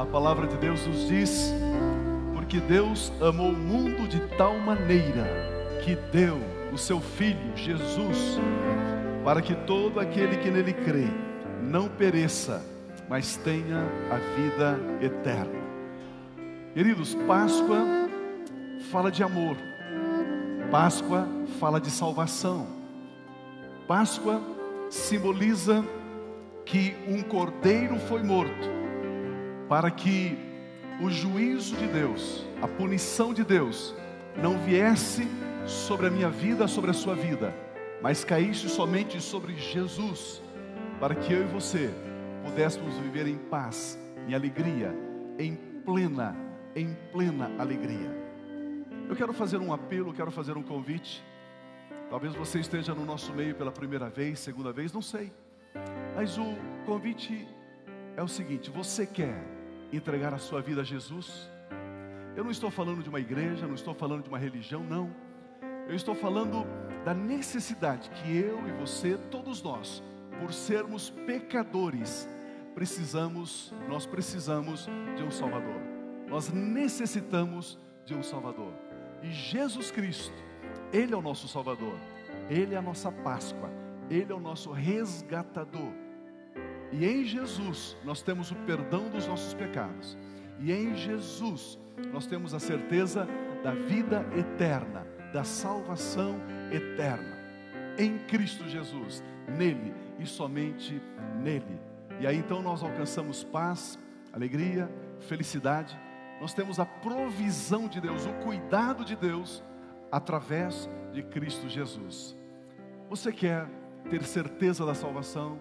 a palavra de Deus nos diz: porque Deus amou o mundo de tal maneira que deu o seu Filho Jesus, para que todo aquele que nele crê não pereça, mas tenha a vida eterna. Queridos, Páscoa fala de amor, Páscoa fala de salvação, Páscoa simboliza que um cordeiro foi morto para que o juízo de Deus, a punição de Deus, não viesse sobre a minha vida, sobre a sua vida, mas caísse somente sobre Jesus, para que eu e você pudéssemos viver em paz, em alegria, em plena, em plena alegria. Eu quero fazer um apelo, quero fazer um convite. Talvez você esteja no nosso meio pela primeira vez, segunda vez, não sei. Mas o convite é o seguinte: você quer entregar a sua vida a Jesus? Eu não estou falando de uma igreja, não estou falando de uma religião, não. Eu estou falando da necessidade que eu e você, todos nós, por sermos pecadores, precisamos, nós precisamos de um Salvador. Nós necessitamos de um Salvador. E Jesus Cristo, Ele é o nosso Salvador, Ele é a nossa Páscoa, Ele é o nosso resgatador. E em Jesus nós temos o perdão dos nossos pecados. E em Jesus nós temos a certeza da vida eterna, da salvação eterna. Em Cristo Jesus, nele e somente nele. E aí então nós alcançamos paz, alegria, felicidade. Nós temos a provisão de Deus, o cuidado de Deus através de Cristo Jesus. Você quer ter certeza da salvação?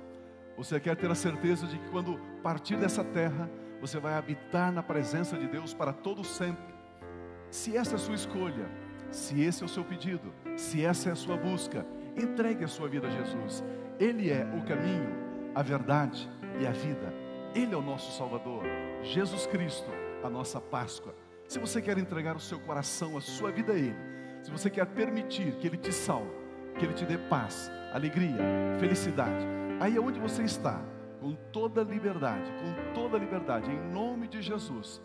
Você quer ter a certeza de que quando partir dessa terra, você vai habitar na presença de Deus para todo sempre. Se essa é a sua escolha, se esse é o seu pedido, se essa é a sua busca, entregue a sua vida a Jesus. Ele é o caminho, a verdade e a vida. Ele é o nosso Salvador. Jesus Cristo, a nossa Páscoa. Se você quer entregar o seu coração, a sua vida a Ele, se você quer permitir que Ele te salve, que Ele te dê paz, alegria, felicidade, Aí é onde você está, com toda liberdade, com toda liberdade, em nome de Jesus,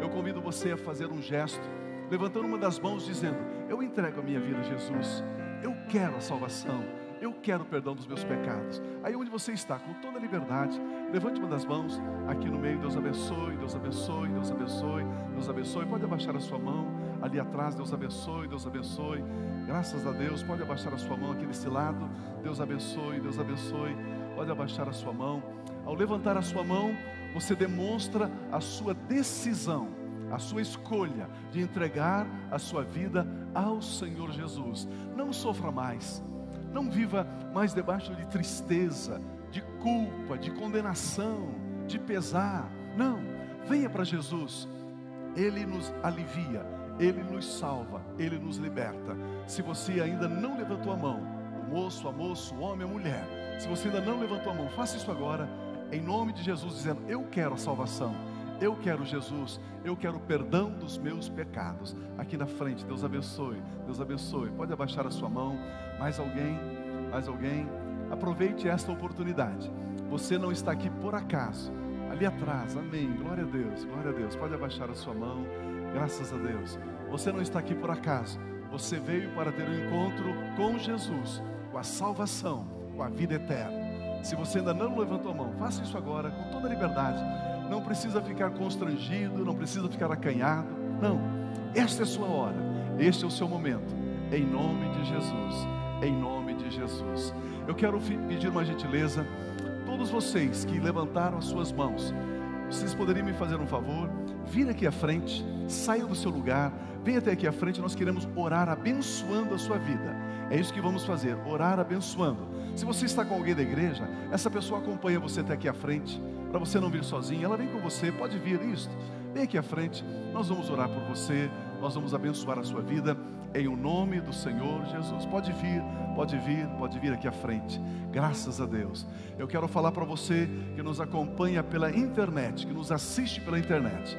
eu convido você a fazer um gesto, levantando uma das mãos, dizendo: Eu entrego a minha vida a Jesus, eu quero a salvação, eu quero o perdão dos meus pecados. Aí onde você está, com toda liberdade, levante uma das mãos aqui no meio. Deus abençoe, Deus abençoe, Deus abençoe, Deus abençoe. Pode abaixar a sua mão ali atrás. Deus abençoe, Deus abençoe. Graças a Deus. Pode abaixar a sua mão aqui desse lado. Deus abençoe, Deus abençoe. Pode abaixar a sua mão. Ao levantar a sua mão, você demonstra a sua decisão, a sua escolha de entregar a sua vida ao Senhor Jesus. Não sofra mais, não viva mais debaixo de tristeza, de culpa, de condenação, de pesar. Não, venha para Jesus, Ele nos alivia, Ele nos salva, Ele nos liberta. Se você ainda não levantou a mão, o moço, a moço, o homem, a mulher, se você ainda não levantou a mão, faça isso agora, em nome de Jesus, dizendo: Eu quero a salvação, eu quero Jesus, eu quero o perdão dos meus pecados. Aqui na frente, Deus abençoe, Deus abençoe. Pode abaixar a sua mão. Mais alguém? Mais alguém? Aproveite esta oportunidade. Você não está aqui por acaso. Ali atrás, amém. Glória a Deus, glória a Deus. Pode abaixar a sua mão, graças a Deus. Você não está aqui por acaso. Você veio para ter um encontro com Jesus, com a salvação com a vida eterna. Se você ainda não levantou a mão, faça isso agora com toda liberdade. Não precisa ficar constrangido, não precisa ficar acanhado. Não, esta é a sua hora, este é o seu momento. Em nome de Jesus, em nome de Jesus. Eu quero pedir uma gentileza, todos vocês que levantaram as suas mãos, vocês poderiam me fazer um favor? Vir aqui à frente, saia do seu lugar, venha até aqui à frente, nós queremos orar abençoando a sua vida. É isso que vamos fazer, orar abençoando. Se você está com alguém da igreja, essa pessoa acompanha você até aqui à frente, para você não vir sozinho. Ela vem com você, pode vir isso. Vem aqui à frente, nós vamos orar por você, nós vamos abençoar a sua vida em o nome do Senhor Jesus. Pode vir, pode vir, pode vir aqui à frente. Graças a Deus. Eu quero falar para você que nos acompanha pela internet, que nos assiste pela internet.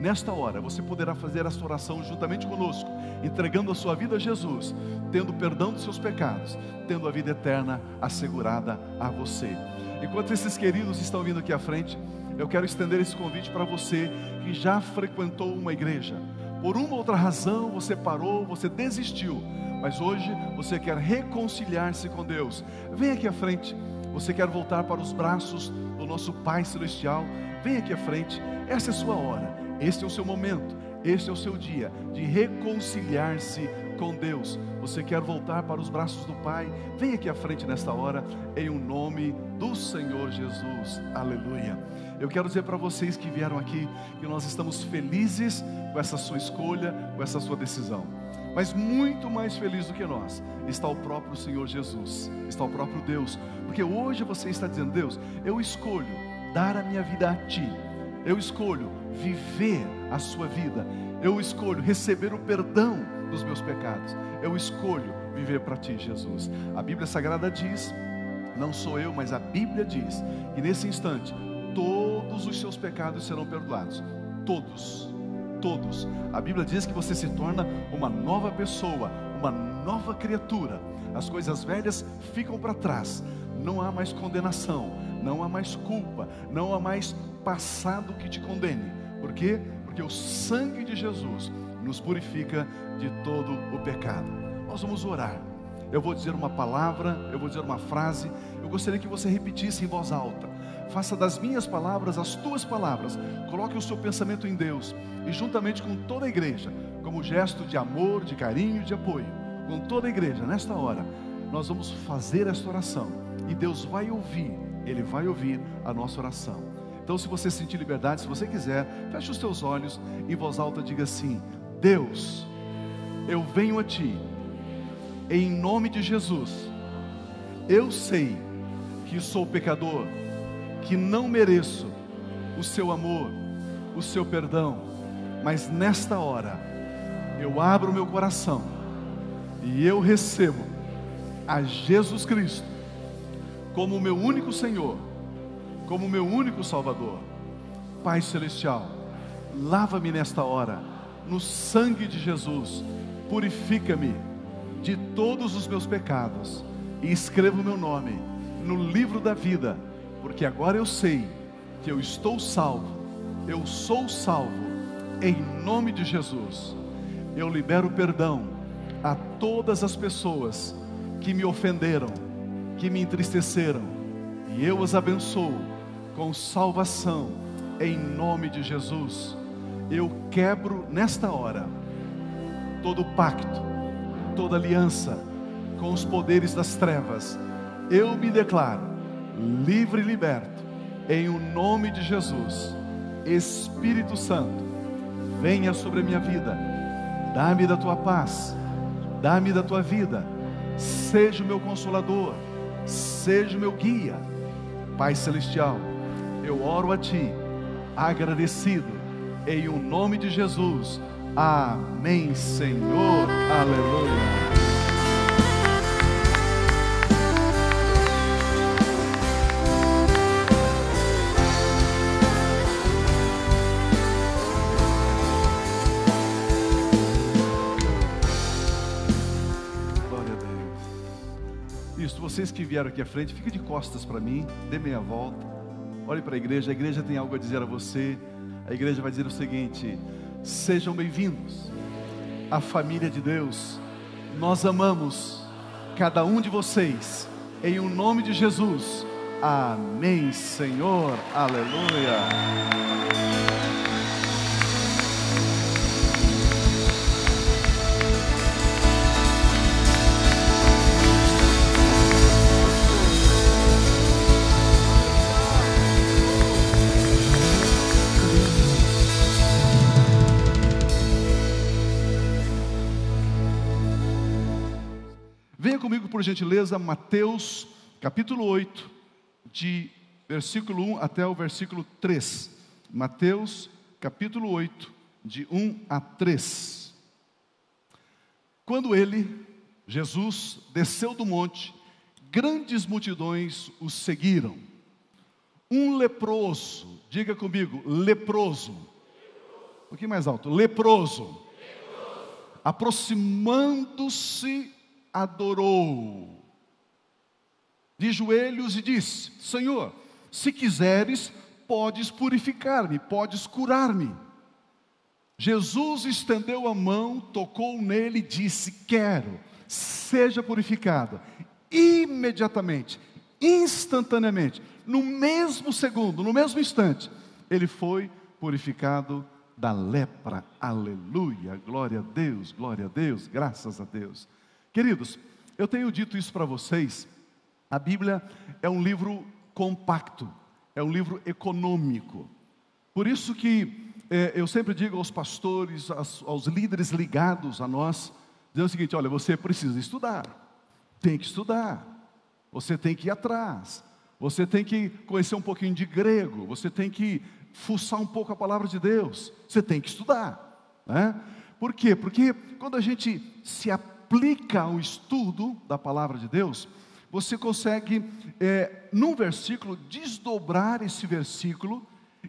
Nesta hora, você poderá fazer esta oração juntamente conosco, entregando a sua vida a Jesus, tendo perdão dos seus pecados, tendo a vida eterna assegurada a você. Enquanto esses queridos estão vindo aqui à frente, eu quero estender esse convite para você que já frequentou uma igreja. Por uma ou outra razão você parou, você desistiu, mas hoje você quer reconciliar-se com Deus. Vem aqui à frente. Você quer voltar para os braços do nosso Pai Celestial? Vem aqui à frente. Essa é a sua hora. Este é o seu momento. Este é o seu dia de reconciliar-se com Deus. Você quer voltar para os braços do Pai? Vem aqui à frente nesta hora, em o um nome do Senhor Jesus. Aleluia. Eu quero dizer para vocês que vieram aqui que nós estamos felizes com essa sua escolha, com essa sua decisão. Mas muito mais feliz do que nós está o próprio Senhor Jesus, está o próprio Deus, porque hoje você está dizendo: Deus, eu escolho dar a minha vida a Ti, eu escolho viver a Sua vida, eu escolho receber o perdão dos meus pecados, eu escolho viver para Ti, Jesus. A Bíblia Sagrada diz, não sou eu, mas a Bíblia diz, que nesse instante todos os seus pecados serão perdoados. Todos, todos. A Bíblia diz que você se torna uma nova pessoa, uma nova criatura. As coisas velhas ficam para trás. Não há mais condenação, não há mais culpa, não há mais passado que te condene. Por quê? Porque o sangue de Jesus nos purifica de todo o pecado. Nós vamos orar. Eu vou dizer uma palavra, eu vou dizer uma frase. Eu gostaria que você repetisse em voz alta faça das minhas palavras as tuas palavras, coloque o seu pensamento em Deus e, juntamente com toda a igreja, como gesto de amor, de carinho, de apoio, com toda a igreja, nesta hora, nós vamos fazer esta oração e Deus vai ouvir, Ele vai ouvir a nossa oração. Então, se você sentir liberdade, se você quiser, feche os teus olhos e voz alta diga assim: Deus, eu venho a Ti, em nome de Jesus, eu sei que sou pecador que não mereço o seu amor, o seu perdão, mas nesta hora eu abro meu coração e eu recebo a Jesus Cristo como meu único Senhor, como meu único Salvador. Pai celestial, lava-me nesta hora no sangue de Jesus, purifica-me de todos os meus pecados e escreva o meu nome no livro da vida porque agora eu sei que eu estou salvo, eu sou salvo, em nome de Jesus. Eu libero perdão a todas as pessoas que me ofenderam, que me entristeceram, e eu as abençoo com salvação, em nome de Jesus. Eu quebro nesta hora todo pacto, toda aliança com os poderes das trevas. Eu me declaro livre e liberto, em o nome de Jesus. Espírito Santo, venha sobre a minha vida, dá-me da tua paz, dá-me da tua vida, seja o meu consolador, seja o meu guia. Pai Celestial, eu oro a Ti, agradecido, em o nome de Jesus. Amém, Senhor. Aleluia. Vieram aqui à frente, fique de costas para mim, dê meia volta, olhe para a igreja, a igreja tem algo a dizer a você. A igreja vai dizer o seguinte: sejam bem-vindos à família de Deus. Nós amamos cada um de vocês, em o um nome de Jesus. Amém, Senhor. Aleluia. Por gentileza, Mateus capítulo 8, de versículo 1 até o versículo 3. Mateus capítulo 8, de 1 a 3. Quando ele, Jesus, desceu do monte, grandes multidões o seguiram. Um leproso, diga comigo, leproso. Um pouquinho mais alto, leproso. Aproximando-se adorou, de joelhos e disse: Senhor, se quiseres, podes purificar-me, podes curar-me. Jesus estendeu a mão, tocou nele e disse: Quero, seja purificado. Imediatamente, instantaneamente, no mesmo segundo, no mesmo instante, ele foi purificado da lepra. Aleluia, glória a Deus, glória a Deus, graças a Deus. Queridos, eu tenho dito isso para vocês. A Bíblia é um livro compacto, é um livro econômico. Por isso que é, eu sempre digo aos pastores, aos, aos líderes ligados a nós, dizer o seguinte: olha, você precisa estudar, tem que estudar, você tem que ir atrás, você tem que conhecer um pouquinho de grego, você tem que fuçar um pouco a palavra de Deus, você tem que estudar. Né? Por quê? Porque quando a gente se aplica ao estudo da palavra de Deus, você consegue, é, num versículo, desdobrar esse versículo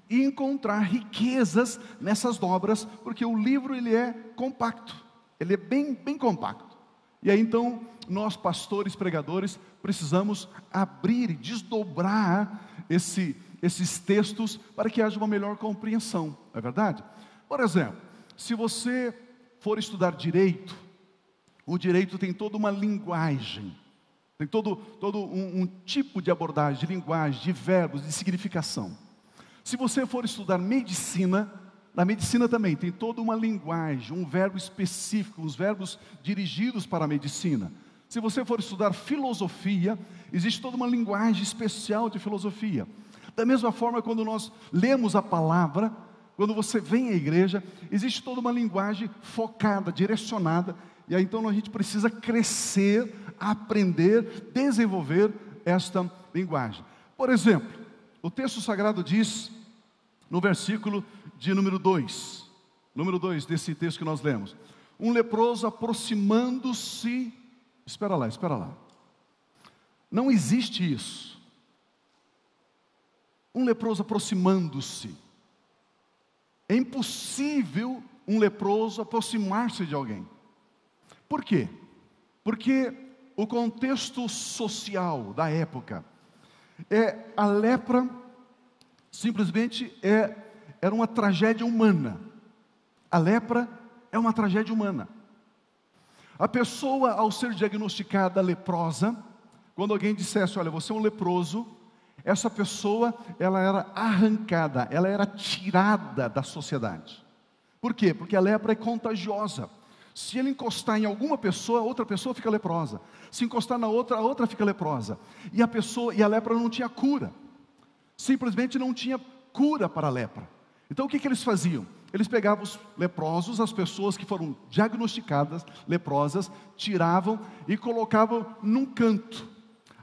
e encontrar riquezas nessas dobras, porque o livro ele é compacto, ele é bem, bem compacto. E aí então, nós pastores, pregadores, precisamos abrir e desdobrar esse, esses textos para que haja uma melhor compreensão, não é verdade? Por exemplo, se você for estudar direito, o direito tem toda uma linguagem, tem todo, todo um, um tipo de abordagem, de linguagem, de verbos, de significação. Se você for estudar medicina, na medicina também tem toda uma linguagem, um verbo específico, os verbos dirigidos para a medicina. Se você for estudar filosofia, existe toda uma linguagem especial de filosofia. Da mesma forma, quando nós lemos a palavra, quando você vem à igreja, existe toda uma linguagem focada, direcionada, e aí então a gente precisa crescer, aprender, desenvolver esta linguagem. Por exemplo, o texto sagrado diz, no versículo de número 2, número 2 desse texto que nós lemos: um leproso aproximando-se, espera lá, espera lá. Não existe isso. Um leproso aproximando-se. É impossível um leproso aproximar-se de alguém. Por quê? Porque o contexto social da época é a lepra simplesmente é era uma tragédia humana. A lepra é uma tragédia humana. A pessoa ao ser diagnosticada leprosa, quando alguém dissesse, olha, você é um leproso, essa pessoa, ela era arrancada, ela era tirada da sociedade. Por quê? Porque a lepra é contagiosa. Se ele encostar em alguma pessoa, outra pessoa fica leprosa. Se encostar na outra, a outra fica leprosa. E a pessoa, e a lepra não tinha cura. Simplesmente não tinha cura para a lepra. Então o que, que eles faziam? Eles pegavam os leprosos, as pessoas que foram diagnosticadas leprosas, tiravam e colocavam num canto.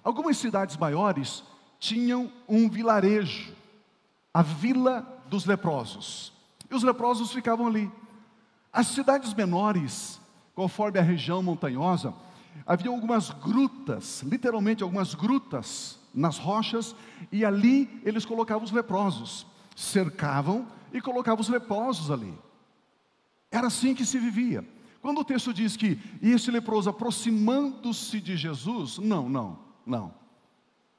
Algumas cidades maiores tinham um vilarejo, a vila dos leprosos. E os leprosos ficavam ali. As cidades menores, conforme a região montanhosa, havia algumas grutas, literalmente algumas grutas nas rochas, e ali eles colocavam os leprosos, cercavam e colocavam os leprosos ali. Era assim que se vivia. Quando o texto diz que e esse leproso aproximando-se de Jesus, não, não, não.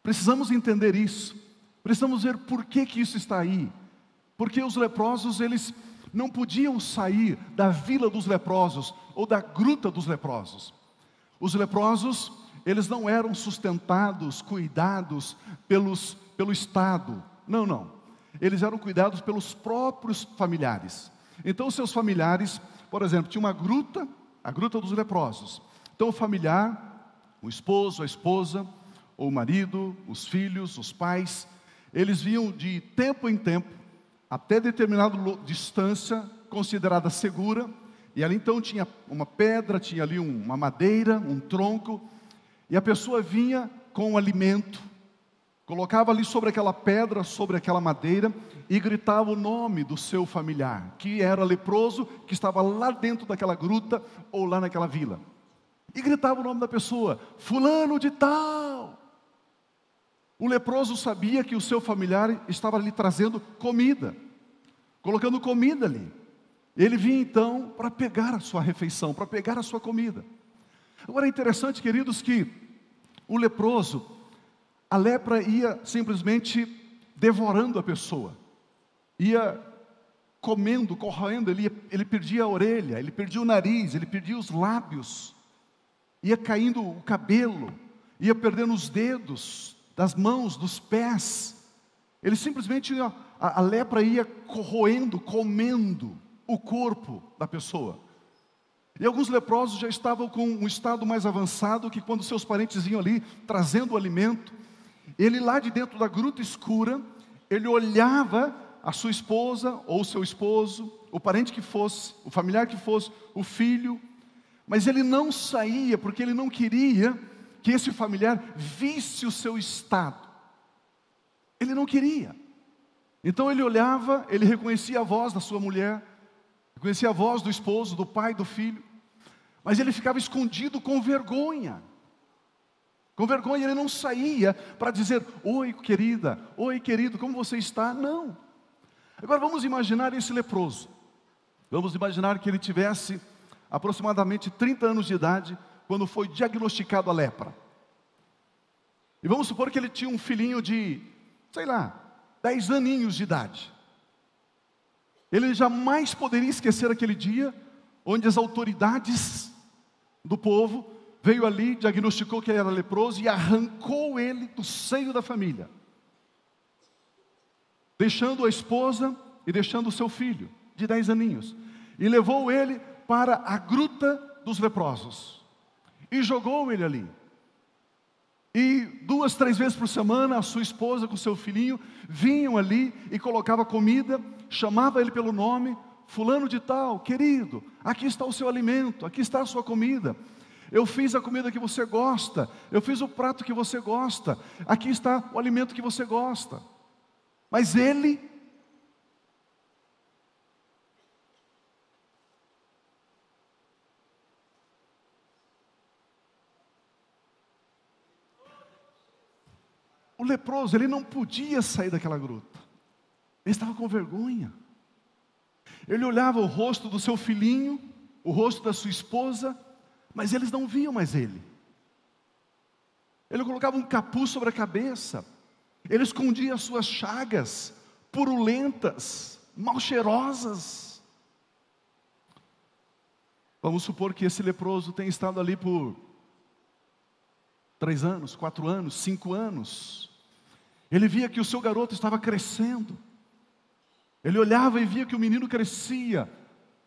Precisamos entender isso. Precisamos ver por que que isso está aí. Porque os leprosos, eles não podiam sair da vila dos leprosos ou da gruta dos leprosos. Os leprosos, eles não eram sustentados, cuidados pelos, pelo Estado. Não, não. Eles eram cuidados pelos próprios familiares. Então, seus familiares, por exemplo, tinha uma gruta, a gruta dos leprosos. Então, o familiar, o esposo, a esposa, ou o marido, os filhos, os pais, eles vinham de tempo em tempo até determinada distância considerada segura, e ali então tinha uma pedra, tinha ali uma madeira, um tronco, e a pessoa vinha com o alimento, colocava ali sobre aquela pedra, sobre aquela madeira, e gritava o nome do seu familiar, que era leproso, que estava lá dentro daquela gruta ou lá naquela vila. E gritava o nome da pessoa, Fulano de Tal. O leproso sabia que o seu familiar estava lhe trazendo comida, colocando comida ali. Ele vinha então para pegar a sua refeição, para pegar a sua comida. Agora é interessante, queridos, que o leproso, a lepra ia simplesmente devorando a pessoa, ia comendo, corroendo, ele, ele perdia a orelha, ele perdia o nariz, ele perdia os lábios, ia caindo o cabelo, ia perdendo os dedos das mãos, dos pés. Ele simplesmente, a, a lepra ia corroendo, comendo o corpo da pessoa. E alguns leprosos já estavam com um estado mais avançado que quando seus parentes iam ali trazendo o alimento, ele lá de dentro da gruta escura, ele olhava a sua esposa ou seu esposo, o parente que fosse, o familiar que fosse, o filho, mas ele não saía porque ele não queria que esse familiar visse o seu estado. Ele não queria. Então ele olhava, ele reconhecia a voz da sua mulher, reconhecia a voz do esposo, do pai, do filho, mas ele ficava escondido com vergonha. Com vergonha, ele não saía para dizer: Oi, querida, oi, querido, como você está? Não. Agora vamos imaginar esse leproso. Vamos imaginar que ele tivesse aproximadamente 30 anos de idade quando foi diagnosticado a lepra. E vamos supor que ele tinha um filhinho de, sei lá, 10 aninhos de idade. Ele jamais poderia esquecer aquele dia onde as autoridades do povo veio ali, diagnosticou que ele era leproso e arrancou ele do seio da família deixando a esposa e deixando o seu filho, de dez aninhos, e levou ele para a gruta dos leprosos, e jogou ele ali. E duas, três vezes por semana, a sua esposa com seu filhinho vinham ali e colocava comida, chamava ele pelo nome, fulano de tal, querido, aqui está o seu alimento, aqui está a sua comida. Eu fiz a comida que você gosta, eu fiz o prato que você gosta, aqui está o alimento que você gosta. Mas ele O leproso, ele não podia sair daquela gruta. Ele estava com vergonha. Ele olhava o rosto do seu filhinho, o rosto da sua esposa, mas eles não viam mais ele. Ele colocava um capuz sobre a cabeça, ele escondia as suas chagas, purulentas, mal cheirosas. Vamos supor que esse leproso tenha estado ali por três anos, quatro anos, cinco anos. Ele via que o seu garoto estava crescendo. Ele olhava e via que o menino crescia.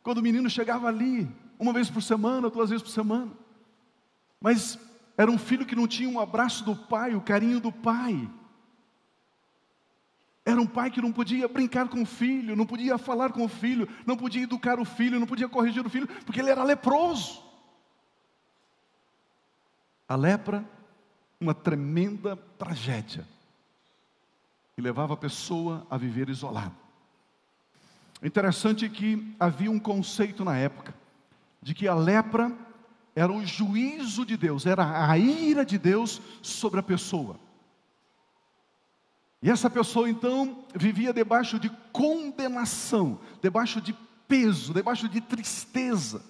Quando o menino chegava ali, uma vez por semana, duas vezes por semana. Mas era um filho que não tinha um abraço do pai, o carinho do pai. Era um pai que não podia brincar com o filho, não podia falar com o filho, não podia educar o filho, não podia corrigir o filho, porque ele era leproso. A lepra, uma tremenda tragédia, que levava a pessoa a viver isolada. Interessante que havia um conceito na época de que a lepra era o juízo de Deus, era a ira de Deus sobre a pessoa. E essa pessoa então vivia debaixo de condenação, debaixo de peso, debaixo de tristeza.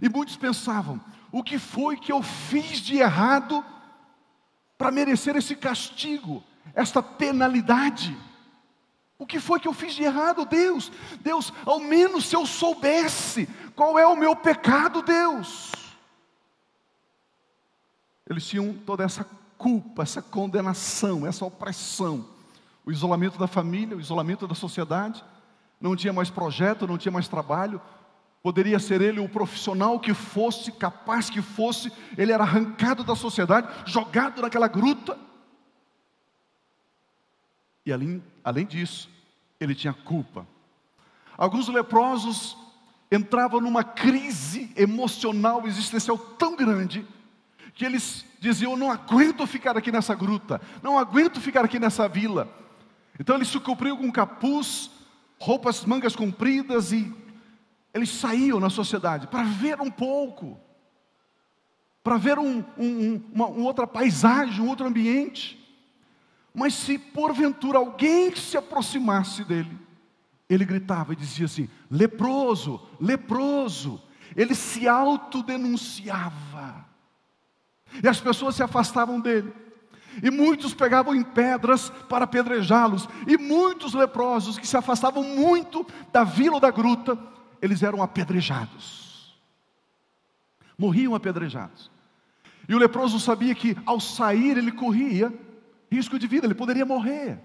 E muitos pensavam: o que foi que eu fiz de errado para merecer esse castigo, esta penalidade? O que foi que eu fiz de errado, Deus? Deus, ao menos se eu soubesse qual é o meu pecado, Deus. Eles tinham toda essa culpa, essa condenação, essa opressão. O isolamento da família, o isolamento da sociedade, não tinha mais projeto, não tinha mais trabalho. Poderia ser ele o profissional que fosse, capaz que fosse, ele era arrancado da sociedade, jogado naquela gruta. E além, além disso, ele tinha culpa. Alguns leprosos entravam numa crise emocional existencial tão grande que eles diziam: não aguento ficar aqui nessa gruta, não aguento ficar aqui nessa vila. Então eles se cobriam com capuz, roupas mangas compridas e eles saíam na sociedade para ver um pouco, para ver um, um, uma, uma outra paisagem, um outro ambiente. Mas se porventura alguém se aproximasse dele, ele gritava e dizia assim: leproso, leproso. Ele se autodenunciava. E as pessoas se afastavam dele. E muitos pegavam em pedras para apedrejá-los. E muitos leprosos que se afastavam muito da vila ou da gruta, eles eram apedrejados. Morriam apedrejados. E o leproso sabia que ao sair ele corria risco de vida, ele poderia morrer,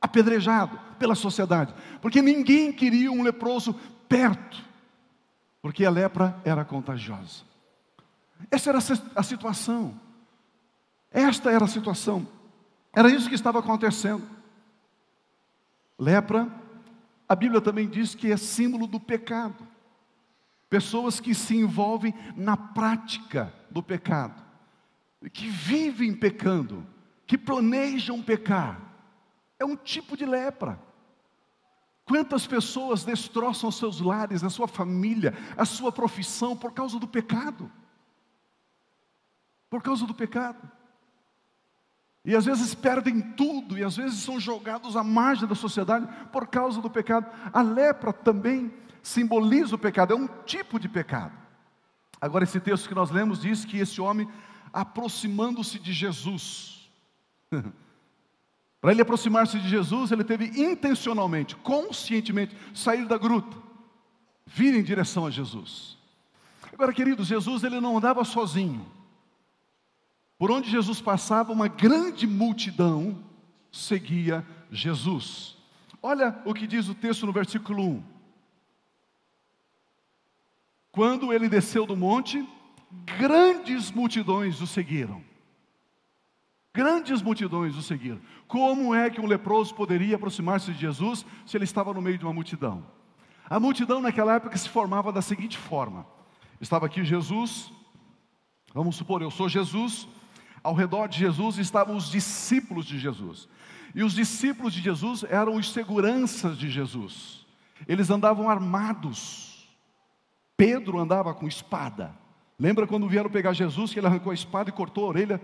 apedrejado pela sociedade, porque ninguém queria um leproso perto, porque a lepra era contagiosa. Essa era a situação. Esta era a situação. Era isso que estava acontecendo. Lepra, a Bíblia também diz que é símbolo do pecado. Pessoas que se envolvem na prática do pecado, que vivem pecando, que planejam pecar. É um tipo de lepra. Quantas pessoas destroçam seus lares, a sua família, a sua profissão por causa do pecado? Por causa do pecado. E às vezes perdem tudo, e às vezes são jogados à margem da sociedade por causa do pecado. A lepra também simboliza o pecado, é um tipo de pecado. Agora, esse texto que nós lemos diz que esse homem, aproximando-se de Jesus, para ele aproximar-se de Jesus, ele teve intencionalmente, conscientemente, sair da gruta, vir em direção a Jesus. Agora, queridos, Jesus ele não andava sozinho. Por onde Jesus passava, uma grande multidão seguia Jesus. Olha o que diz o texto no versículo 1. Quando ele desceu do monte, grandes multidões o seguiram. Grandes multidões o seguiram. Como é que um leproso poderia aproximar-se de Jesus se ele estava no meio de uma multidão? A multidão naquela época se formava da seguinte forma: estava aqui Jesus, vamos supor, eu sou Jesus, ao redor de Jesus estavam os discípulos de Jesus. E os discípulos de Jesus eram os seguranças de Jesus. Eles andavam armados. Pedro andava com espada. Lembra quando vieram pegar Jesus, que ele arrancou a espada e cortou a orelha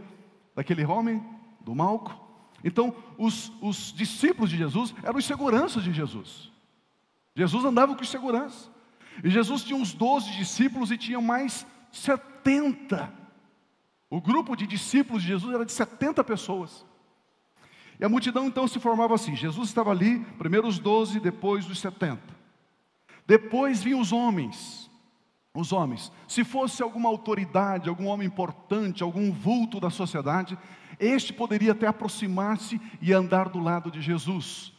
daquele homem, do Malco? Então, os, os discípulos de Jesus eram os seguranças de Jesus. Jesus andava com segurança. E Jesus tinha uns 12 discípulos e tinha mais 70 o grupo de discípulos de Jesus era de 70 pessoas. E a multidão então se formava assim: Jesus estava ali, primeiro os 12, depois os 70. Depois vinham os homens. Os homens. Se fosse alguma autoridade, algum homem importante, algum vulto da sociedade, este poderia até aproximar-se e andar do lado de Jesus.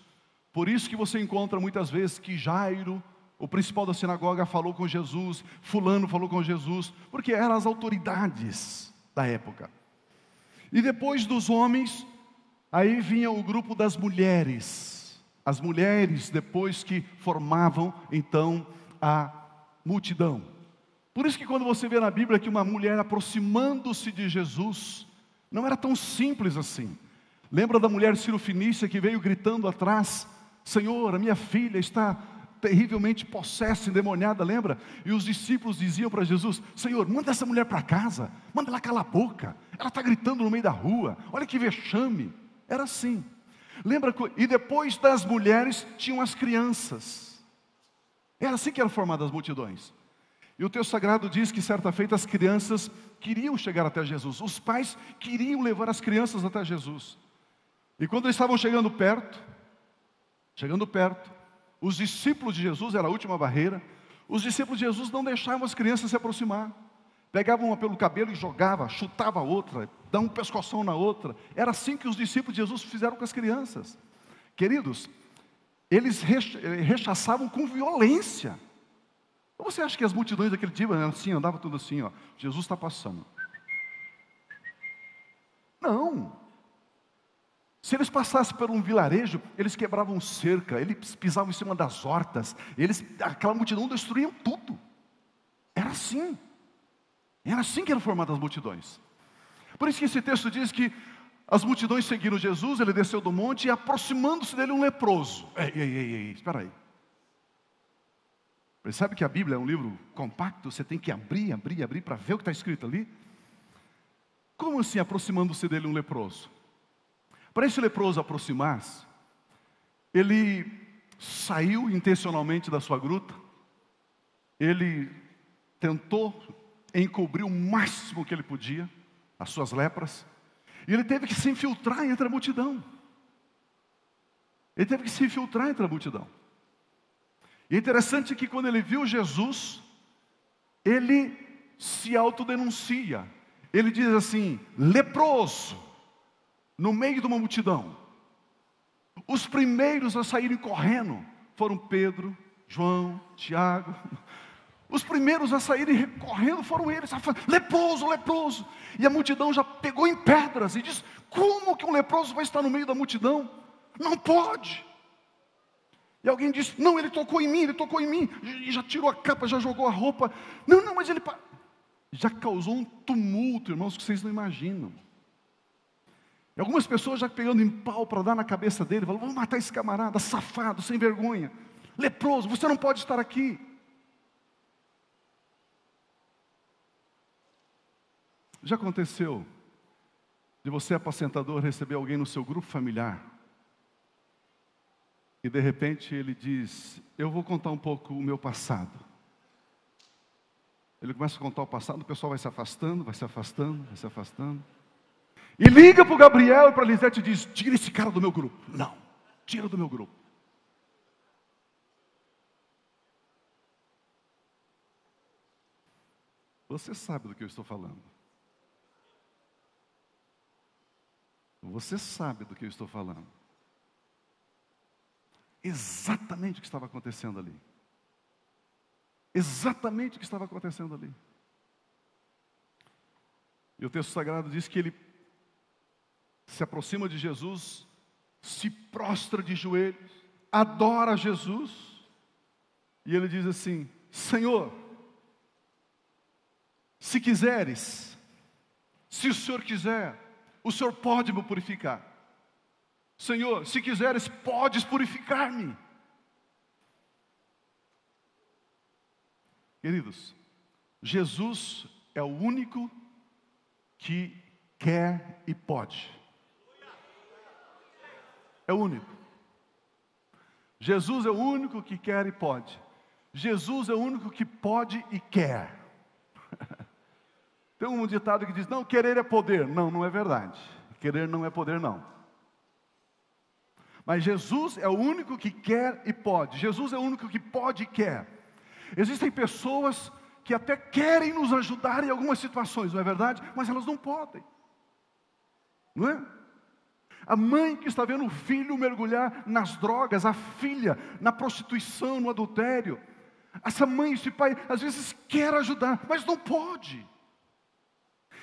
Por isso que você encontra muitas vezes que Jairo, o principal da sinagoga, falou com Jesus, Fulano falou com Jesus, porque eram as autoridades da época. E depois dos homens, aí vinha o grupo das mulheres. As mulheres, depois que formavam então a multidão. Por isso que quando você vê na Bíblia que uma mulher aproximando-se de Jesus, não era tão simples assim. Lembra da mulher Finícia que veio gritando atrás: Senhor, a minha filha está terrivelmente possessa, endemoniada, lembra? E os discípulos diziam para Jesus: Senhor, manda essa mulher para casa, manda ela calar a boca, ela está gritando no meio da rua, olha que vexame. Era assim. Lembra? E depois das mulheres tinham as crianças. Era assim que eram formadas as multidões. E o texto sagrado diz que certa feita as crianças queriam chegar até Jesus, os pais queriam levar as crianças até Jesus. E quando eles estavam chegando perto, chegando perto, os discípulos de Jesus era a última barreira. Os discípulos de Jesus não deixavam as crianças se aproximar. Pegavam uma pelo cabelo e jogava, chutava a outra, dava um pescoção na outra. Era assim que os discípulos de Jesus fizeram com as crianças. Queridos, eles rechaçavam com violência. Você acha que as multidões daquele dia eram assim, andavam tudo assim, ó. Jesus está passando. Não. Se eles passassem por um vilarejo, eles quebravam cerca, eles pisavam em cima das hortas, eles, aquela multidão destruíam tudo. Era assim. Era assim que eram formadas as multidões. Por isso que esse texto diz que as multidões seguiram Jesus, ele desceu do monte e aproximando-se dele um leproso. Ei, ei, ei, ei, espera aí. Percebe que a Bíblia é um livro compacto, você tem que abrir, abrir, abrir para ver o que está escrito ali? Como assim aproximando-se dele um leproso? Para esse leproso aproximar-se, ele saiu intencionalmente da sua gruta, ele tentou encobrir o máximo que ele podia as suas lepras, E ele teve que se infiltrar entre a multidão. Ele teve que se infiltrar entre a multidão. E é interessante que quando ele viu Jesus, ele se autodenuncia. Ele diz assim: leproso, no meio de uma multidão. Os primeiros a saírem correndo foram Pedro, João, Tiago. Os primeiros a saírem correndo foram eles, leproso, leproso. E a multidão já pegou em pedras e diz: Como que um leproso vai estar no meio da multidão? Não pode. E alguém disse: Não, ele tocou em mim, ele tocou em mim. E já tirou a capa, já jogou a roupa. Não, não, mas ele. Já causou um tumulto, irmãos, que vocês não imaginam. E algumas pessoas já pegando em pau para dar na cabeça dele, falando: Vamos matar esse camarada, safado, sem vergonha, leproso, você não pode estar aqui. Já aconteceu de você, apacentador, receber alguém no seu grupo familiar e de repente ele diz: Eu vou contar um pouco o meu passado. Ele começa a contar o passado, o pessoal vai se afastando, vai se afastando, vai se afastando. E liga para o Gabriel e para a Lisete e diz: Tira esse cara do meu grupo. Não, tira do meu grupo. Você sabe do que eu estou falando. Você sabe do que eu estou falando exatamente o que estava acontecendo ali. Exatamente o que estava acontecendo ali. E o texto sagrado diz que ele se aproxima de Jesus, se prostra de joelhos, adora Jesus, e ele diz assim: Senhor, se quiseres, se o Senhor quiser, o Senhor pode me purificar. Senhor, se quiseres, podes purificar-me. Queridos, Jesus é o único que quer e pode. É o único. Jesus é o único que quer e pode. Jesus é o único que pode e quer. Tem um ditado que diz: não, querer é poder. Não, não é verdade. Querer não é poder, não. Mas Jesus é o único que quer e pode. Jesus é o único que pode e quer. Existem pessoas que até querem nos ajudar em algumas situações, não é verdade? Mas elas não podem. Não é? A mãe que está vendo o filho mergulhar nas drogas, a filha na prostituição, no adultério. Essa mãe, esse pai, às vezes quer ajudar, mas não pode.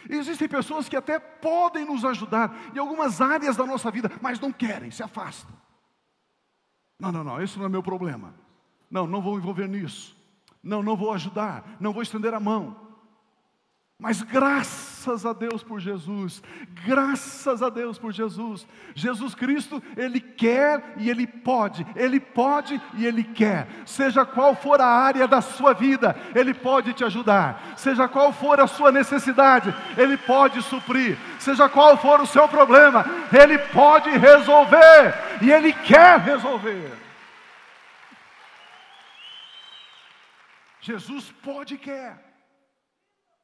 Existem pessoas que até podem nos ajudar em algumas áreas da nossa vida, mas não querem, se afastam. Não, não, não, esse não é meu problema. Não, não vou envolver nisso. Não, não vou ajudar, não vou estender a mão. Mas graças a Deus por Jesus, graças a Deus por Jesus. Jesus Cristo, Ele quer e Ele pode, Ele pode e Ele quer. Seja qual for a área da sua vida, Ele pode te ajudar. Seja qual for a sua necessidade, Ele pode suprir. Seja qual for o seu problema, Ele pode resolver e Ele quer resolver. Jesus pode e quer.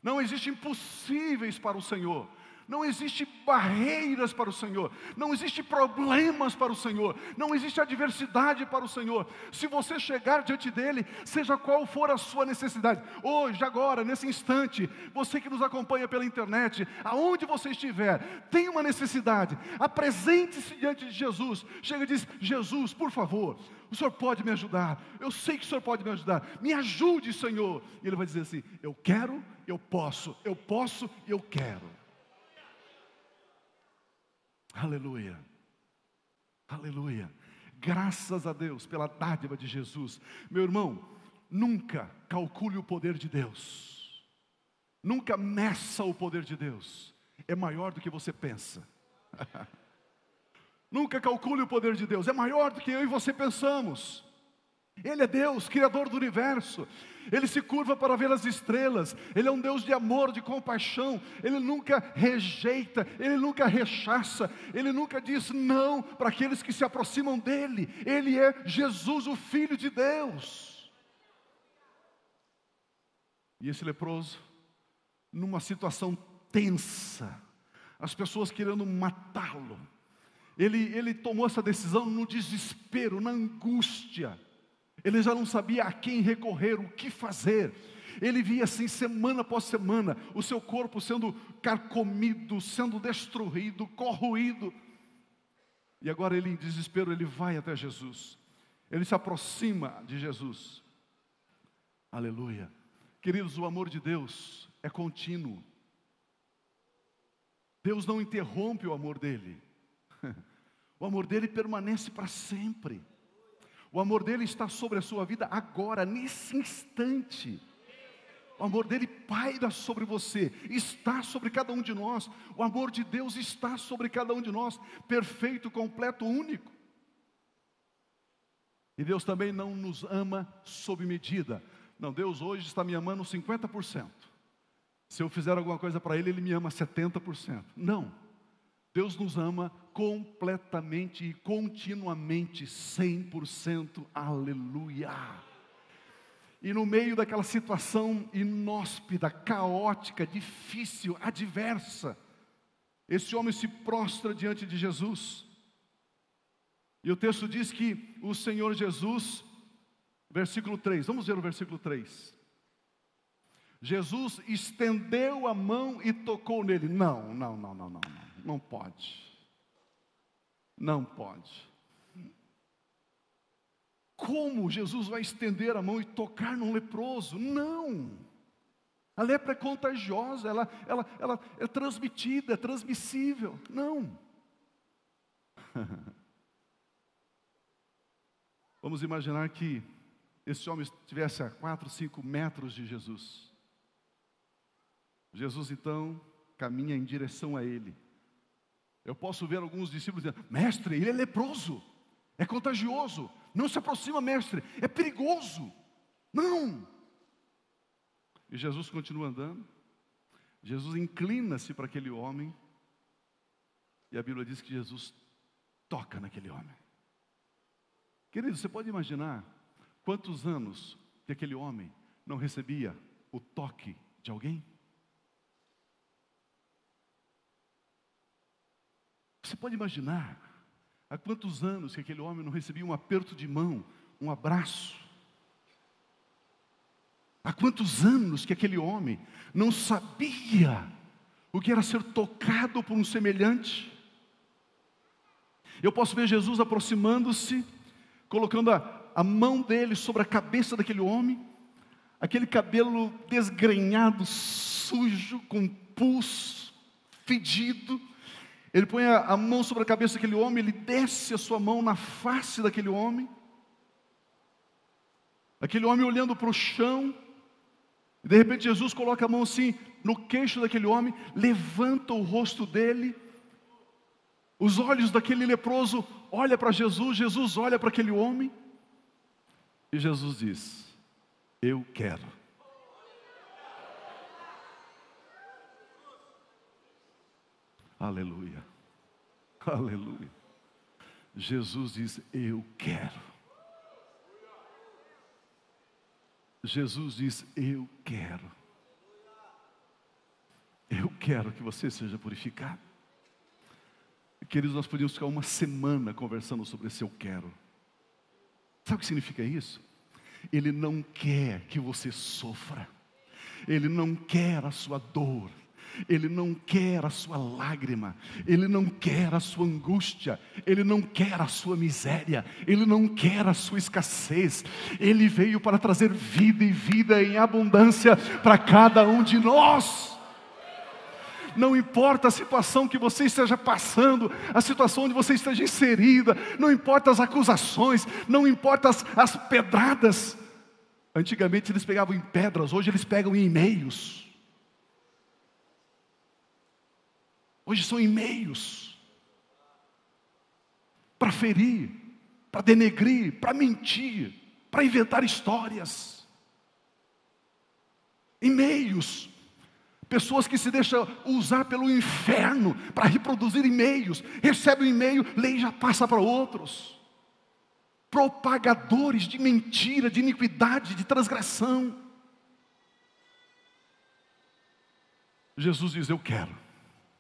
Não existe impossíveis para o Senhor. Não existe barreiras para o Senhor, não existe problemas para o Senhor, não existe adversidade para o Senhor. Se você chegar diante dele, seja qual for a sua necessidade, hoje, agora, nesse instante, você que nos acompanha pela internet, aonde você estiver, tem uma necessidade, apresente-se diante de Jesus. Chega e diz: Jesus, por favor, o Senhor pode me ajudar. Eu sei que o Senhor pode me ajudar. Me ajude, Senhor. E Ele vai dizer assim: Eu quero, eu posso, eu posso, eu quero. Aleluia. Aleluia. Graças a Deus pela dádiva de Jesus. Meu irmão, nunca calcule o poder de Deus. Nunca meça o poder de Deus. É maior do que você pensa. nunca calcule o poder de Deus. É maior do que eu e você pensamos. Ele é Deus, Criador do universo. Ele se curva para ver as estrelas. Ele é um Deus de amor, de compaixão. Ele nunca rejeita, ele nunca rechaça, ele nunca diz não para aqueles que se aproximam dele. Ele é Jesus, o Filho de Deus. E esse leproso, numa situação tensa, as pessoas querendo matá-lo. Ele, ele tomou essa decisão no desespero, na angústia. Ele já não sabia a quem recorrer, o que fazer. Ele via assim, semana após semana, o seu corpo sendo carcomido, sendo destruído, corroído. E agora ele, em desespero, ele vai até Jesus. Ele se aproxima de Jesus. Aleluia. Queridos, o amor de Deus é contínuo. Deus não interrompe o amor dele. O amor dele permanece para sempre. O amor dele está sobre a sua vida agora, nesse instante. O amor dele paira sobre você, está sobre cada um de nós. O amor de Deus está sobre cada um de nós, perfeito, completo, único. E Deus também não nos ama sob medida. Não, Deus hoje está me amando 50%. Se eu fizer alguma coisa para Ele, Ele me ama 70%. Não. Deus nos ama completamente e continuamente, 100%. Aleluia. E no meio daquela situação inóspita, caótica, difícil, adversa, esse homem se prostra diante de Jesus. E o texto diz que o Senhor Jesus, versículo 3, vamos ver o versículo 3. Jesus estendeu a mão e tocou nele. Não, não, não, não, não, não, não pode. Não pode. Como Jesus vai estender a mão e tocar num leproso? Não. A lepra é contagiosa, ela, ela, ela é transmitida, é transmissível. Não. Vamos imaginar que esse homem estivesse a 4, 5 metros de Jesus. Jesus então caminha em direção a ele. Eu posso ver alguns discípulos dizendo: Mestre, ele é leproso, é contagioso, não se aproxima, mestre, é perigoso. Não. E Jesus continua andando. Jesus inclina-se para aquele homem. E a Bíblia diz que Jesus toca naquele homem. Querido, você pode imaginar quantos anos que aquele homem não recebia o toque de alguém? Você pode imaginar Há quantos anos que aquele homem não recebia um aperto de mão, um abraço? Há quantos anos que aquele homem não sabia o que era ser tocado por um semelhante? Eu posso ver Jesus aproximando-se, colocando a, a mão dele sobre a cabeça daquele homem, aquele cabelo desgrenhado, sujo, com pulso, fedido, ele põe a, a mão sobre a cabeça daquele homem, ele desce a sua mão na face daquele homem. Aquele homem olhando para o chão, e de repente Jesus coloca a mão assim no queixo daquele homem, levanta o rosto dele, os olhos daquele leproso olha para Jesus, Jesus olha para aquele homem, e Jesus diz: Eu quero. Aleluia. Aleluia. Jesus diz: Eu quero. Jesus diz: Eu quero. Eu quero que você seja purificado. Queridos, nós podíamos ficar uma semana conversando sobre esse eu quero. Sabe o que significa isso? Ele não quer que você sofra. Ele não quer a sua dor. Ele não quer a sua lágrima, Ele não quer a sua angústia, Ele não quer a sua miséria, Ele não quer a sua escassez. Ele veio para trazer vida e vida em abundância para cada um de nós. Não importa a situação que você esteja passando, a situação onde você esteja inserida, não importa as acusações, não importa as, as pedradas. Antigamente eles pegavam em pedras, hoje eles pegam em e-mails. Hoje são e-mails para ferir, para denegrir, para mentir, para inventar histórias. E-mails. Pessoas que se deixam usar pelo inferno para reproduzir e-mails, recebe um e-mail, e já passa para outros. Propagadores de mentira, de iniquidade, de transgressão. Jesus diz: Eu quero.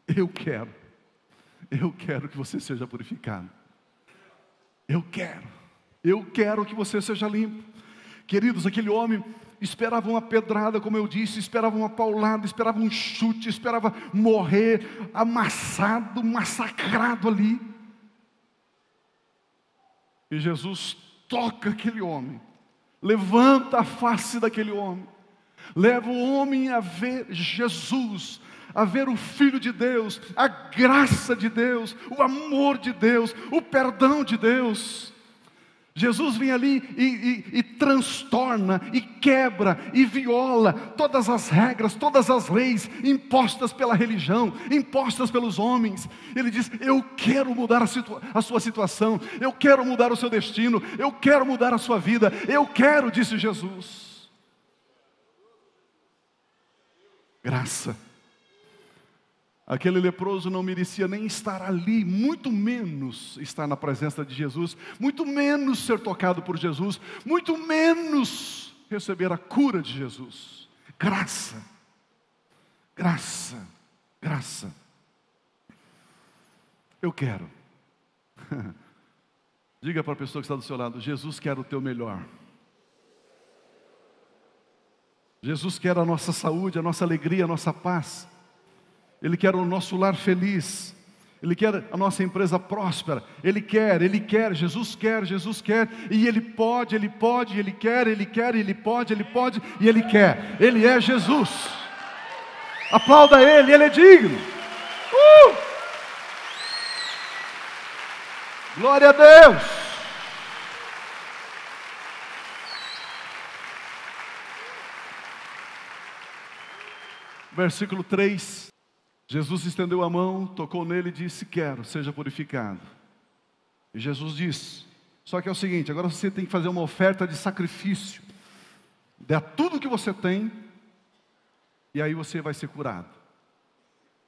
Eu quero, eu quero que você seja purificado. Eu quero, eu quero que você seja limpo. Queridos, aquele homem esperava uma pedrada, como eu disse, esperava uma paulada, esperava um chute, esperava morrer amassado, massacrado ali. E Jesus toca aquele homem, levanta a face daquele homem, leva o homem a ver Jesus, a ver o Filho de Deus, a graça de Deus, o amor de Deus, o perdão de Deus. Jesus vem ali e, e, e, transtorna, e quebra, e viola todas as regras, todas as leis impostas pela religião, impostas pelos homens. Ele diz: Eu quero mudar a, situa a sua situação, eu quero mudar o seu destino, eu quero mudar a sua vida, eu quero, disse Jesus. Graça. Aquele leproso não merecia nem estar ali, muito menos estar na presença de Jesus, muito menos ser tocado por Jesus, muito menos receber a cura de Jesus. Graça, graça, graça. Eu quero. Diga para a pessoa que está do seu lado: Jesus quer o teu melhor. Jesus quer a nossa saúde, a nossa alegria, a nossa paz. Ele quer o nosso lar feliz, Ele quer a nossa empresa próspera, Ele quer, Ele quer, Jesus quer, Jesus quer, e Ele pode, Ele pode, Ele quer, Ele quer, Ele pode, Ele pode, e Ele quer, Ele é Jesus. Aplauda Ele, Ele é digno. Uh! Glória a Deus. Versículo 3. Jesus estendeu a mão, tocou nele e disse: Quero, seja purificado. E Jesus disse: Só que é o seguinte, agora você tem que fazer uma oferta de sacrifício. Dê tudo que você tem, e aí você vai ser curado.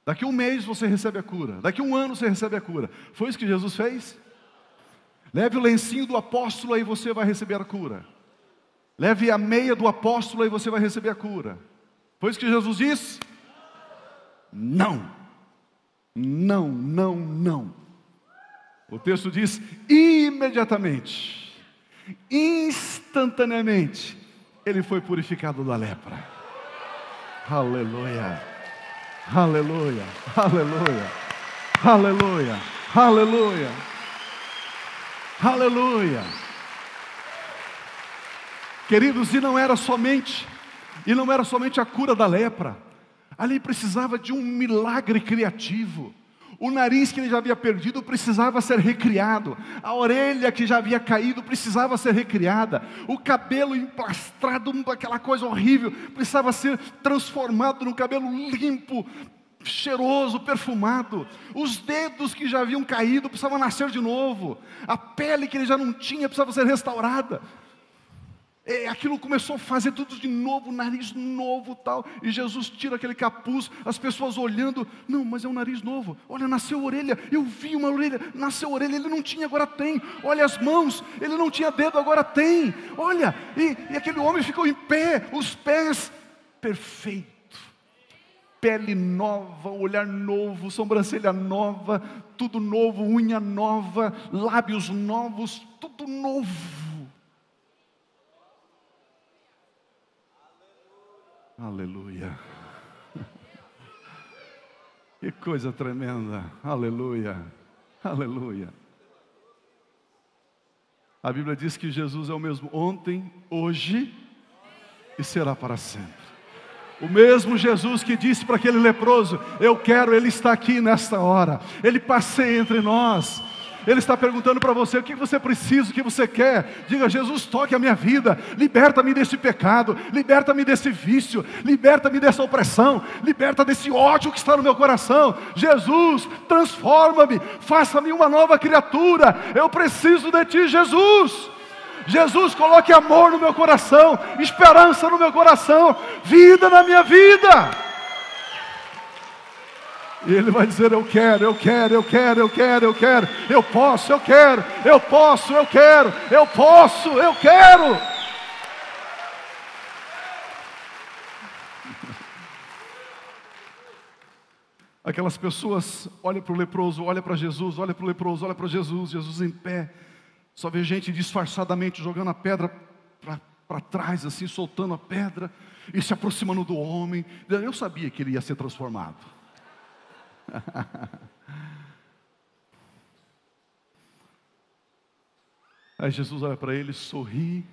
Daqui um mês você recebe a cura, daqui um ano você recebe a cura. Foi isso que Jesus fez? Leve o lencinho do apóstolo, aí você vai receber a cura. Leve a meia do apóstolo, aí você vai receber a cura. Foi isso que Jesus disse? Não. Não, não, não. O texto diz: imediatamente, instantaneamente, ele foi purificado da lepra. Aleluia, aleluia, aleluia, aleluia, aleluia, aleluia. Queridos, e não era somente, e não era somente a cura da lepra, Ali precisava de um milagre criativo. O nariz que ele já havia perdido precisava ser recriado. A orelha que já havia caído precisava ser recriada. O cabelo emplastrado, aquela coisa horrível, precisava ser transformado num cabelo limpo, cheiroso, perfumado. Os dedos que já haviam caído precisavam nascer de novo. A pele que ele já não tinha precisava ser restaurada. É, aquilo começou a fazer tudo de novo, nariz novo tal. E Jesus tira aquele capuz, as pessoas olhando, não, mas é um nariz novo. Olha, nasceu orelha, eu vi uma orelha, nasceu orelha, ele não tinha, agora tem. Olha as mãos, ele não tinha dedo, agora tem. Olha, e, e aquele homem ficou em pé, os pés, perfeito. Pele nova, olhar novo, sobrancelha nova, tudo novo, unha nova, lábios novos, tudo novo Aleluia. Que coisa tremenda. Aleluia. Aleluia. A Bíblia diz que Jesus é o mesmo ontem, hoje e será para sempre. O mesmo Jesus que disse para aquele leproso: Eu quero, Ele está aqui nesta hora. Ele passeia entre nós. Ele está perguntando para você o que você precisa, o que você quer. Diga, Jesus, toque a minha vida, liberta-me desse pecado, liberta-me desse vício, liberta-me dessa opressão, liberta desse ódio que está no meu coração. Jesus, transforma-me, faça-me uma nova criatura. Eu preciso de ti, Jesus. Jesus, coloque amor no meu coração, esperança no meu coração, vida na minha vida. E ele vai dizer: Eu quero, eu quero, eu quero, eu quero, eu quero, eu posso, eu quero, eu posso, eu quero, eu posso, eu quero. Aquelas pessoas olham para o leproso, olham para Jesus, olham para o leproso, olham para Jesus, Jesus em pé. Só vê gente disfarçadamente jogando a pedra para trás, assim, soltando a pedra e se aproximando do homem. Eu sabia que ele ia ser transformado. Aí Jesus olha para ele, sorri,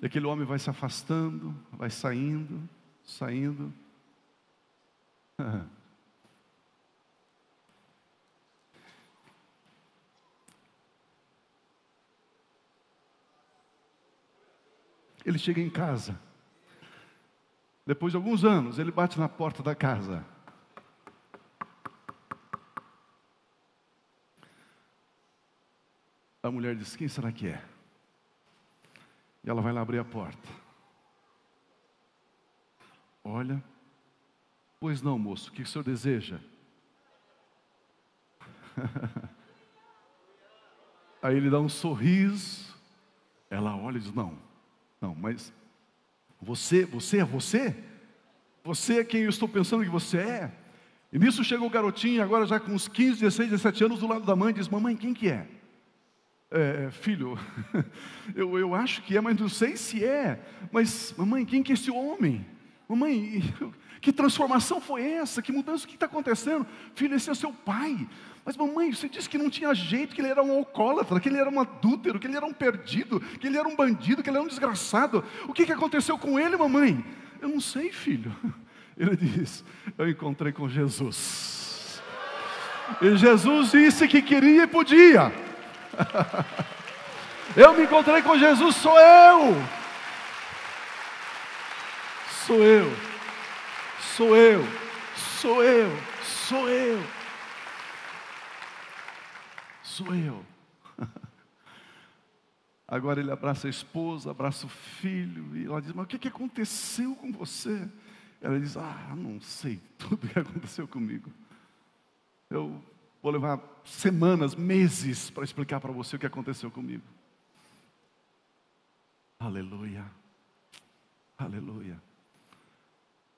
e aquele homem vai se afastando, vai saindo, saindo. Ele chega em casa. Depois de alguns anos, ele bate na porta da casa. A mulher diz: Quem será que é? E ela vai lá abrir a porta. Olha, pois não, moço, o que o senhor deseja? Aí ele dá um sorriso. Ela olha e diz: Não, não, mas você, você é você? Você é quem eu estou pensando que você é? E nisso chega o garotinho, agora já com uns 15, 16, 17 anos, do lado da mãe, diz: Mamãe, quem que é? É filho, eu, eu acho que é, mas não sei se é. Mas, mamãe, quem que é esse homem? Mamãe, que transformação foi essa? Que mudança? O que está acontecendo? Filho, esse é seu pai. Mas mamãe, você disse que não tinha jeito, que ele era um alcoólatra, que ele era um adúltero, que ele era um perdido, que ele era um bandido, que ele era um desgraçado. O que, que aconteceu com ele, mamãe? Eu não sei, filho. Ele diz: Eu encontrei com Jesus. E Jesus disse que queria e podia. Eu me encontrei com Jesus, sou eu. Sou eu. Sou eu. Sou eu. Sou eu. Sou eu. Agora ele abraça a esposa, abraça o filho, e ela diz: Mas o que, aconteceu com você? Ela diz: Ah, não sei tudo o que aconteceu comigo. Eu vou levar semanas, meses para explicar para você o que aconteceu comigo. Aleluia. Aleluia.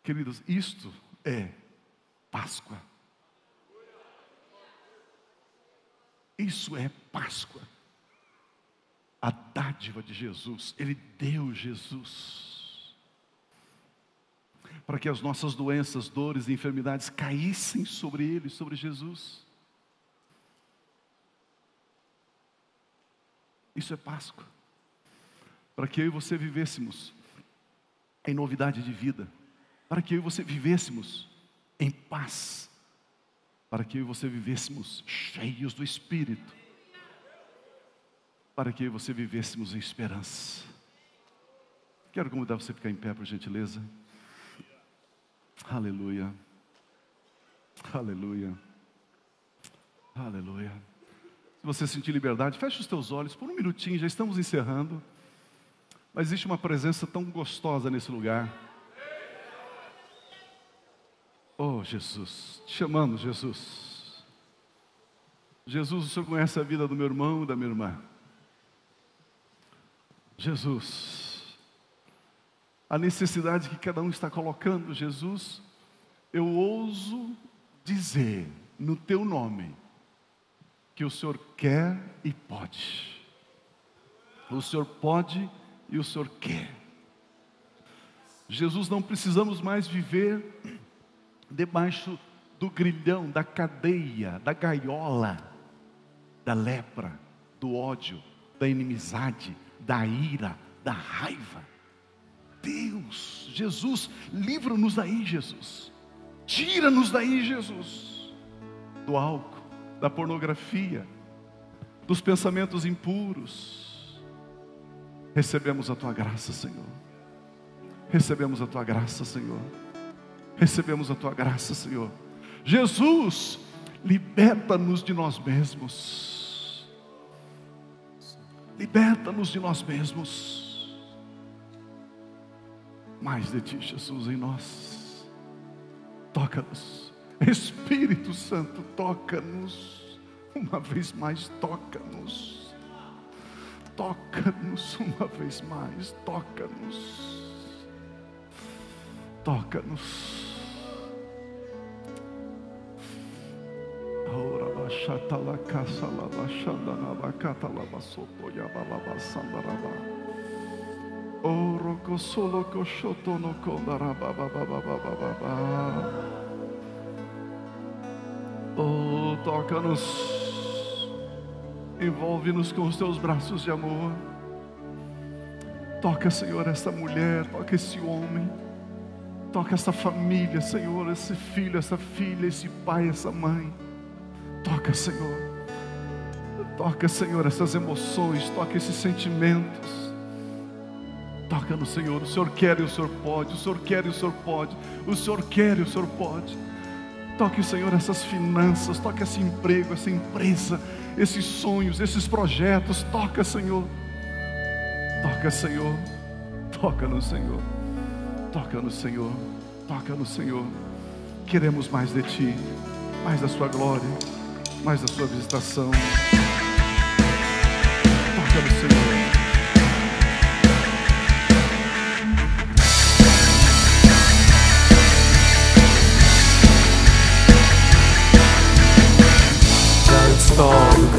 Queridos, isto é Páscoa. Isso é Páscoa. A dádiva de Jesus, Ele deu Jesus. Para que as nossas doenças, dores e enfermidades caíssem sobre Ele, sobre Jesus. Isso é Páscoa. Para que eu e você vivêssemos em novidade de vida. Para que eu e você vivêssemos em paz para que eu e você vivêssemos cheios do Espírito, para que eu e você vivêssemos em esperança. Quero convidar você a ficar em pé, por gentileza. Aleluia. Aleluia. Aleluia. Se você sentir liberdade, feche os teus olhos por um minutinho, já estamos encerrando. Mas existe uma presença tão gostosa nesse lugar. Oh, Jesus, te chamamos, Jesus. Jesus, o Senhor conhece a vida do meu irmão e da minha irmã. Jesus, a necessidade que cada um está colocando, Jesus, eu ouso dizer no teu nome que o Senhor quer e pode. O Senhor pode e o Senhor quer. Jesus, não precisamos mais viver debaixo do grilhão, da cadeia, da gaiola, da lepra, do ódio, da inimizade, da ira, da raiva. Deus, Jesus, livra-nos daí, Jesus. Tira-nos daí, Jesus, do álcool, da pornografia, dos pensamentos impuros. Recebemos a tua graça, Senhor. Recebemos a tua graça, Senhor recebemos a tua graça, Senhor. Jesus, liberta-nos de nós mesmos. Liberta-nos de nós mesmos. Mais de ti, Jesus, em nós. Toca-nos. Espírito Santo, toca-nos. Uma vez mais, toca-nos. Toca-nos uma vez mais, toca-nos. Toca-nos shatala kasala bashanda na bakata la basoto ya balaba sandaraba. Oro kosolo koshoto no kondaraba ba ba ba ba ba ba ba. Oh, toca-nos, envolve-nos com os teus braços de amor. Toca, Senhor, essa mulher, toca esse homem, toca essa família, Senhor, esse filho, essa filha, esse pai, essa mãe. Toca, Senhor. Toca, Senhor, essas emoções, toca esses sentimentos. Toca no Senhor. O Senhor quer e o Senhor pode. O Senhor quer e o Senhor pode. O Senhor quer e o Senhor pode. Toque, Senhor, essas finanças, toque esse emprego, essa empresa, esses sonhos, esses projetos. Toca, Senhor. Toca, Senhor. Toca no Senhor. Toca no Senhor. Toca no Senhor. Queremos mais de Ti, mais da Sua glória, mais da Sua visitação. Toca no Senhor.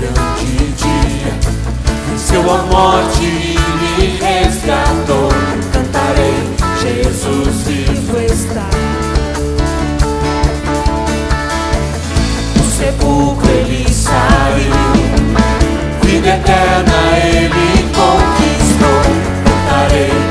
grande dia venceu a morte e me resgatou. Cantarei, Jesus vivo está. O sepulcro ele saiu, vida eterna ele conquistou. Cantarei.